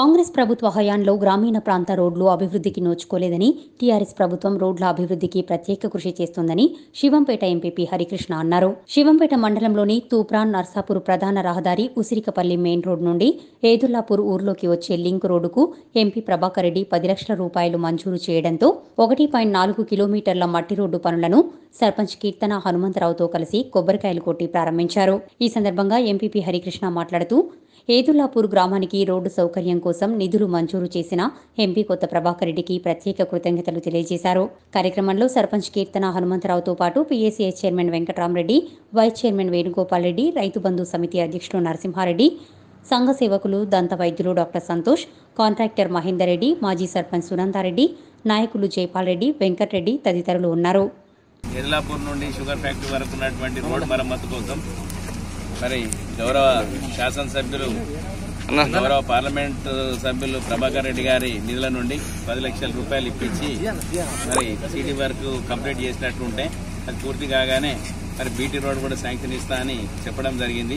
కాంగ్రెస్ ప్రభుత్వ హయాంలో గ్రామీణ ప్రాంత రోడ్లు అభివృద్ధికి నోచుకోలేదని టీఆర్ఎస్ ప్రభుత్వం రోడ్ల అభివృద్ధికి ప్రత్యేక కృషి చేస్తోందని శివంపేట ఎంపీపీ హరికృష్ణ అన్నారు. శివంపేట మండలంలోని తూప్రాన్ నర్సాపూర్ ప్రధాన రహదారి ఉసిరికపల్లి మెయిన్ రోడ్ నుండి ఏదుల్లాపూర్ ఊర్లోకి వచ్చే లింక్ రోడ్డుకు ఎంపీ ప్రభాకర్ రెడ్డి పది లక్షల రూపాయలు మంజూరు చేయడంతో ఒకటి పాయింట్ నాలుగు కిలోమీటర్ల మట్టి రోడ్డు పనులను సర్పంచ్ కీర్తన హనుమంతరావుతో కలిసి కొబ్బరికాయలు కొట్టి ప్రారంభించారు. ఈ సందర్భంగా ఎంపీపీ హరికృష్ణ మాట్లాడుతూ ఏదులాపూర్ గ్రామానికి రోడ్డు సౌకర్యం కోసం నిధులు మంజూరు చేసిన ఎంపీ కొత్త ప్రభాకర్ రెడ్డికి ప్రత్యేక కృతజ్ఞతలు తెలియజేశారు. కార్యక్రమంలో సర్పంచ్ కీర్తన హనుమంతరావుతో పాటు PACS chairman Venkataramareddy vice chairman Venugopal Reddy Rythu Bandhu Samithi అధ్యక్షుడు నరసింహారెడ్డి సంఘ సేవకులు దంత వైద్యులు డాక్టర్ సంతోష్ కాంట్రాక్టర్ మహేందర్ రెడ్డి మాజీ సర్పంచ్ సునందారెడ్డి నాయకులు జైపాల్ రెడ్డి వెంకటరెడ్డి తదితరులు ఉన్నారు. ఎదిలాపూర్ నుండి షుగర్ ఫ్యాక్టరీ వరకు ఉన్నటువంటి రోడ్ మరమ్మతు కోసం మరి గౌరవ శాసనసభ్యులు గౌరవ పార్లమెంట్ సభ్యులు ప్రభాకర్ రెడ్డి గారి నిధుల నుండి పది లక్షల రూపాయలు ఇప్పించి మరి సిటీ వర్క్ కంప్లీట్ చేసినట్టు ఉంటే అది పూర్తి కాగానే మరి బీటీ రోడ్ కూడా శాంక్షన్ ఇస్తా అని చెప్పడం జరిగింది.